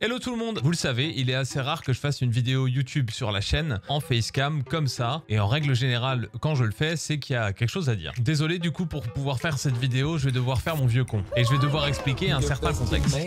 Hello tout le monde Vous le savez, il est assez rare que je fasse une vidéo YouTube sur la chaîne en facecam comme ça. Et en règle générale, quand je le fais, c'est qu'il y a quelque chose à dire. Désolé du coup, pour pouvoir faire cette vidéo, je vais devoir faire mon vieux con. Et je vais devoir expliquer un certain contexte.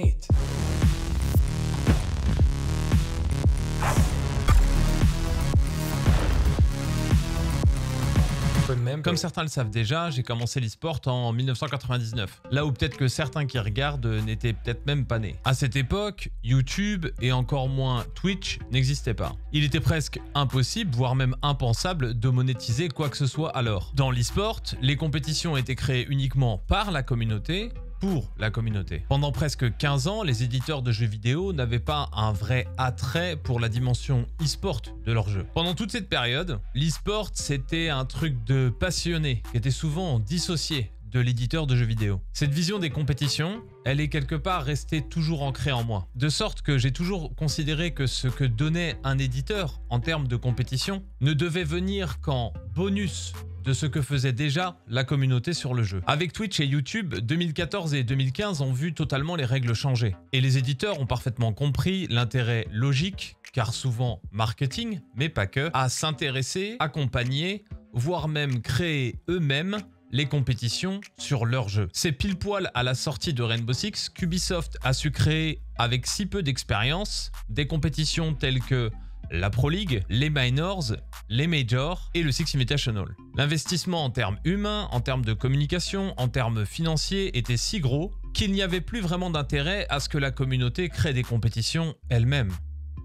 Comme certains le savent déjà, j'ai commencé l'e-sport en 1999, là où peut-être que certains qui regardent n'étaient peut-être même pas nés. À cette époque, YouTube et encore moins Twitch n'existaient pas. Il était presque impossible, voire même impensable, de monétiser quoi que ce soit alors. Dans l'e-sport, les compétitions étaient créées uniquement par la communauté, pour la communauté. Pendant presque 15 ans, les éditeurs de jeux vidéo n'avaient pas un vrai attrait pour la dimension e-sport de leur jeu. Pendant toute cette période, l'e-sport c'était un truc de passionné qui était souvent dissocié de l'éditeur de jeux vidéo. Cette vision des compétitions, elle est quelque part restée toujours ancrée en moi. De sorte que j'ai toujours considéré que ce que donnait un éditeur en termes de compétition ne devait venir qu'en bonus de ce que faisait déjà la communauté sur le jeu. Avec Twitch et YouTube, 2014 et 2015 ont vu totalement les règles changer. Et les éditeurs ont parfaitement compris l'intérêt logique, car souvent marketing, mais pas que, à s'intéresser, accompagner, voire même créer eux-mêmes les compétitions sur leur jeu. C'est pile poil à la sortie de Rainbow Six qu'Ubisoft a su créer, avec si peu d'expérience, des compétitions telles que la Pro League, les Minors, les Majors et le Six Invitational. L'investissement en termes humains, en termes de communication, en termes financiers était si gros qu'il n'y avait plus vraiment d'intérêt à ce que la communauté crée des compétitions elle-même.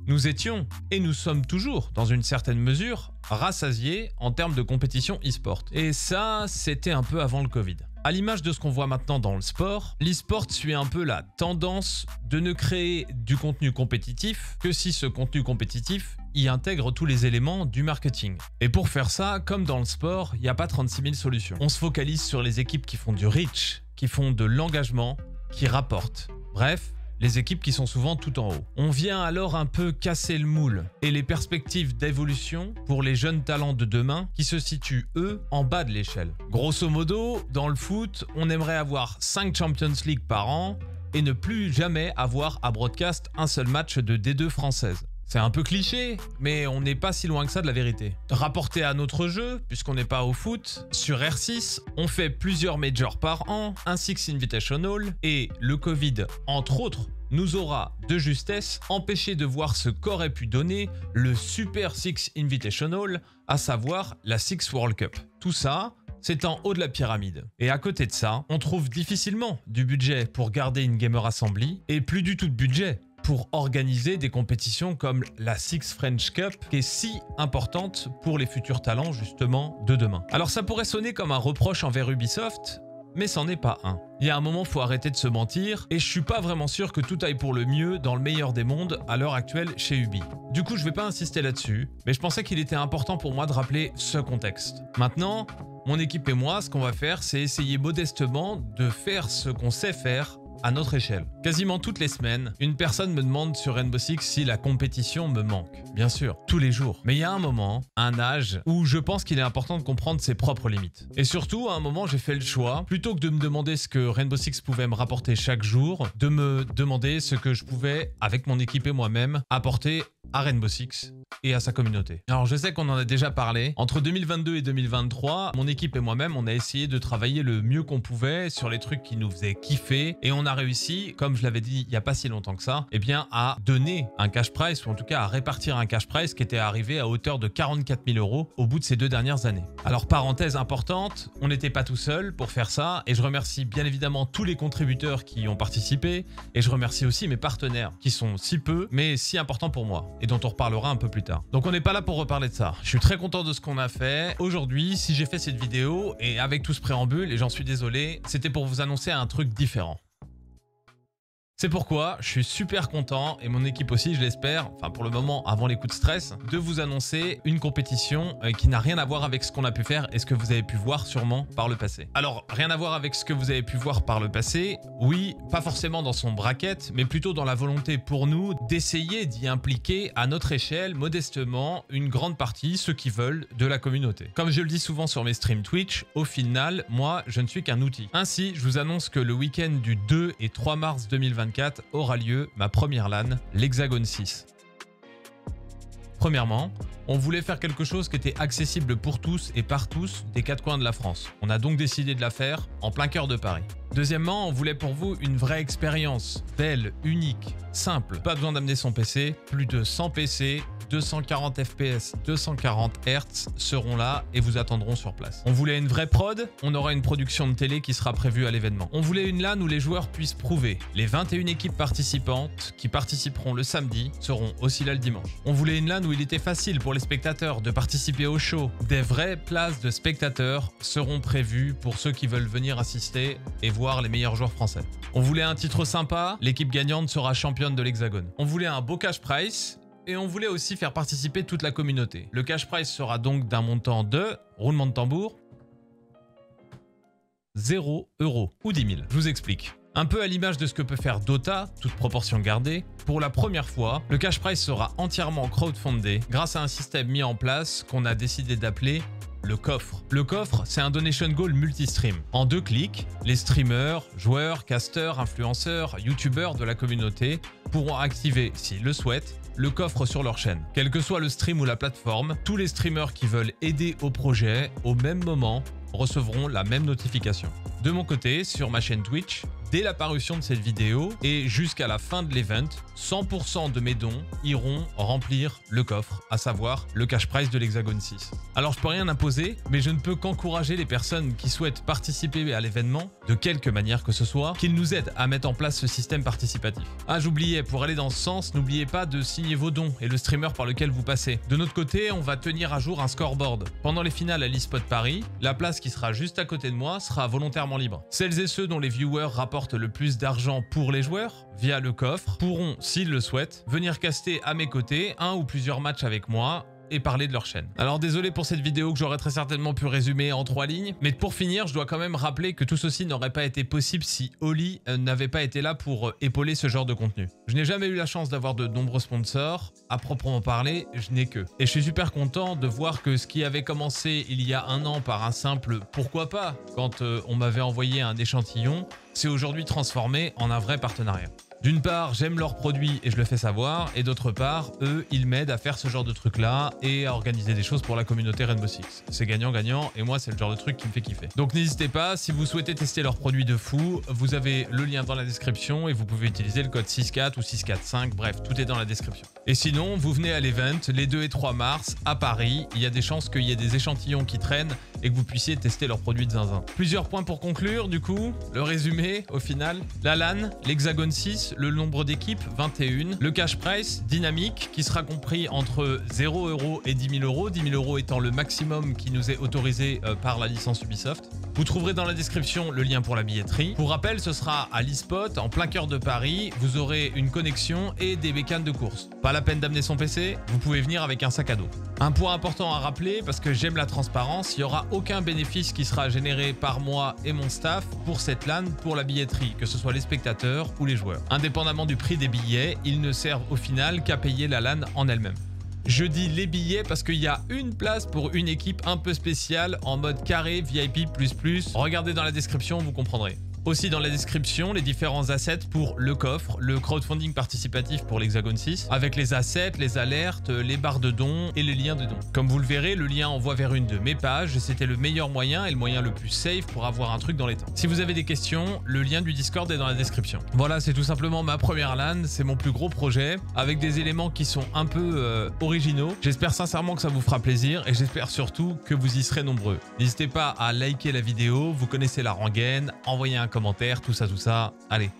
Nous étions, et nous sommes toujours, dans une certaine mesure, rassasiés en termes de compétition e-sport. Et ça, c'était un peu avant le Covid. À l'image de ce qu'on voit maintenant dans le sport, l'e-sport suit un peu la tendance de ne créer du contenu compétitif que si ce contenu compétitif y intègre tous les éléments du marketing. Et pour faire ça, comme dans le sport, il n'y a pas 36 000 solutions. On se focalise sur les équipes qui font du reach, qui font de l'engagement, qui rapportent. Bref, les équipes qui sont souvent tout en haut. On vient alors un peu casser le moule et les perspectives d'évolution pour les jeunes talents de demain qui se situent eux en bas de l'échelle. Grosso modo, dans le foot, on aimerait avoir 5 Champions League par an et ne plus jamais avoir à broadcast un seul match de D2 française. C'est un peu cliché, mais on n'est pas si loin que ça de la vérité. Rapporté à notre jeu, puisqu'on n'est pas au foot, sur R6, on fait plusieurs majors par an, un Six Invitational, et le Covid, entre autres, nous aura de justesse empêché de voir ce qu'aurait pu donner le Super Six Invitational, à savoir la Six World Cup. Tout ça, c'est en haut de la pyramide. Et à côté de ça, on trouve difficilement du budget pour garder une Gamer Assembly, et plus du tout de budget pour organiser des compétitions comme la Six French Cup qui est si importante pour les futurs talents justement de demain. Alors ça pourrait sonner comme un reproche envers Ubisoft, mais c'en est pas un. Il y a un moment, faut arrêter de se mentir, et je suis pas vraiment sûr que tout aille pour le mieux dans le meilleur des mondes à l'heure actuelle chez Ubi. Du coup, je vais pas insister là-dessus, mais je pensais qu'il était important pour moi de rappeler ce contexte. Maintenant, mon équipe et moi, ce qu'on va faire, c'est essayer modestement de faire ce qu'on sait faire à notre échelle. Quasiment toutes les semaines, une personne me demande sur Rainbow Six si la compétition me manque. Bien sûr, tous les jours. Mais il y a un moment, un âge, où je pense qu'il est important de comprendre ses propres limites. Et surtout, à un moment, j'ai fait le choix, plutôt que de me demander ce que Rainbow Six pouvait me rapporter chaque jour, de me demander ce que je pouvais, avec mon équipe et moi-même, apporter à Rainbow Six et à sa communauté. Alors je sais qu'on en a déjà parlé. Entre 2022 et 2023, mon équipe et moi-même, on a essayé de travailler le mieux qu'on pouvait sur les trucs qui nous faisaient kiffer et on a réussi, comme je l'avais dit il n'y a pas si longtemps que ça, eh bien à donner un cash price ou en tout cas à répartir un cash price qui était arrivé à hauteur de 44 000 euros au bout de ces deux dernières années. Alors parenthèse importante, on n'était pas tout seul pour faire ça et je remercie bien évidemment tous les contributeurs qui y ont participé et je remercie aussi mes partenaires qui sont si peu mais si importants pour moi dont on reparlera un peu plus tard. Donc on n'est pas là pour reparler de ça. Je suis très content de ce qu'on a fait. Aujourd'hui, si j'ai fait cette vidéo, et avec tout ce préambule, et j'en suis désolé, c'était pour vous annoncer un truc différent. C'est pourquoi je suis super content, et mon équipe aussi je l'espère, enfin pour le moment avant les coups de stress, de vous annoncer une compétition euh, qui n'a rien à voir avec ce qu'on a pu faire et ce que vous avez pu voir sûrement par le passé. Alors rien à voir avec ce que vous avez pu voir par le passé, oui, pas forcément dans son bracket, mais plutôt dans la volonté pour nous d'essayer d'y impliquer à notre échelle, modestement, une grande partie, ceux qui veulent, de la communauté. Comme je le dis souvent sur mes streams Twitch, au final, moi je ne suis qu'un outil. Ainsi, je vous annonce que le week-end du 2 et 3 mars 2024, 2024 aura lieu ma première LAN, l'Hexagone 6. Premièrement, on voulait faire quelque chose qui était accessible pour tous et par tous des quatre coins de la France. On a donc décidé de la faire en plein cœur de Paris. Deuxièmement, on voulait pour vous une vraie expérience, belle, unique, simple. Pas besoin d'amener son PC, plus de 100 PC, 240 FPS, 240 Hz seront là et vous attendront sur place. On voulait une vraie prod, on aura une production de télé qui sera prévue à l'événement. On voulait une LAN où les joueurs puissent prouver. Les 21 équipes participantes qui participeront le samedi seront aussi là le dimanche. On voulait une LAN où il était facile pour les spectateurs de participer au show. Des vraies places de spectateurs seront prévues pour ceux qui veulent venir assister et voir les meilleurs joueurs français. On voulait un titre sympa, l'équipe gagnante sera championne de l'Hexagone. On voulait un beau cash price, et on voulait aussi faire participer toute la communauté. Le cash price sera donc d'un montant de, roulement de tambour, 0 euros ou 10 000. Je vous explique. Un peu à l'image de ce que peut faire Dota, toute proportion gardée, pour la première fois, le cash price sera entièrement crowdfundé grâce à un système mis en place qu'on a décidé d'appeler le coffre. Le coffre, c'est un donation goal multistream. En deux clics, les streamers, joueurs, casters, influenceurs, youtubeurs de la communauté pourront activer, s'ils le souhaitent, le coffre sur leur chaîne. Quel que soit le stream ou la plateforme, tous les streamers qui veulent aider au projet, au même moment, recevront la même notification. De mon côté, sur ma chaîne Twitch, dès la parution de cette vidéo et jusqu'à la fin de l'event, 100% de mes dons iront remplir le coffre, à savoir le cash price de l'Hexagone 6. Alors je peux rien imposer, mais je ne peux qu'encourager les personnes qui souhaitent participer à l'événement, de quelque manière que ce soit, qu'ils nous aident à mettre en place ce système participatif. Ah j'oubliais, pour aller dans ce sens, n'oubliez pas de signer vos dons et le streamer par lequel vous passez. De notre côté, on va tenir à jour un scoreboard. Pendant les finales à l'eSpot Paris, la place qui sera juste à côté de moi sera volontairement libre. Celles et ceux dont les viewers rapportent le plus d'argent pour les joueurs, via le coffre, pourront, s'ils le souhaitent, venir caster à mes côtés un ou plusieurs matchs avec moi et parler de leur chaîne. Alors désolé pour cette vidéo que j'aurais très certainement pu résumer en trois lignes, mais pour finir, je dois quand même rappeler que tout ceci n'aurait pas été possible si Oli euh, n'avait pas été là pour euh, épauler ce genre de contenu. Je n'ai jamais eu la chance d'avoir de nombreux sponsors, à proprement parler, je n'ai que. Et je suis super content de voir que ce qui avait commencé il y a un an par un simple « pourquoi pas » quand euh, on m'avait envoyé un échantillon, s'est aujourd'hui transformé en un vrai partenariat. D'une part, j'aime leurs produits et je le fais savoir, et d'autre part, eux, ils m'aident à faire ce genre de truc-là et à organiser des choses pour la communauté Rainbow Six. C'est gagnant-gagnant, et moi, c'est le genre de truc qui me fait kiffer. Donc n'hésitez pas, si vous souhaitez tester leurs produits de fou, vous avez le lien dans la description et vous pouvez utiliser le code 64 ou 645, bref, tout est dans la description. Et sinon, vous venez à l'event les 2 et 3 mars à Paris, il y a des chances qu'il y ait des échantillons qui traînent et que vous puissiez tester leurs produits de zinzin. Plusieurs points pour conclure, du coup, le résumé au final. La LAN, l'Hexagone 6, le nombre d'équipes, 21. Le cash price, dynamique, qui sera compris entre 0 euros et 10 000 euros, 10 000 euros étant le maximum qui nous est autorisé euh, par la licence Ubisoft. Vous trouverez dans la description le lien pour la billetterie. Pour rappel, ce sera à l'eSpot, en plein cœur de Paris. Vous aurez une connexion et des bécanes de course. Pas la peine d'amener son PC, vous pouvez venir avec un sac à dos. Un point important à rappeler, parce que j'aime la transparence, il n'y aura aucun bénéfice qui sera généré par moi et mon staff pour cette LAN pour la billetterie, que ce soit les spectateurs ou les joueurs. Indépendamment du prix des billets, ils ne servent au final qu'à payer la LAN en elle-même. Je dis les billets parce qu'il y a une place pour une équipe un peu spéciale en mode carré VIP++. Regardez dans la description, vous comprendrez. Aussi dans la description, les différents assets pour le coffre, le crowdfunding participatif pour l'Hexagone 6, avec les assets, les alertes, les barres de dons et les liens de dons. Comme vous le verrez, le lien envoie vers une de mes pages, c'était le meilleur moyen et le moyen le plus safe pour avoir un truc dans les temps. Si vous avez des questions, le lien du Discord est dans la description. Voilà, c'est tout simplement ma première LAN, c'est mon plus gros projet, avec des éléments qui sont un peu euh, originaux. J'espère sincèrement que ça vous fera plaisir et j'espère surtout que vous y serez nombreux. N'hésitez pas à liker la vidéo, vous connaissez la rengaine, envoyez un tout ça, tout ça. Allez.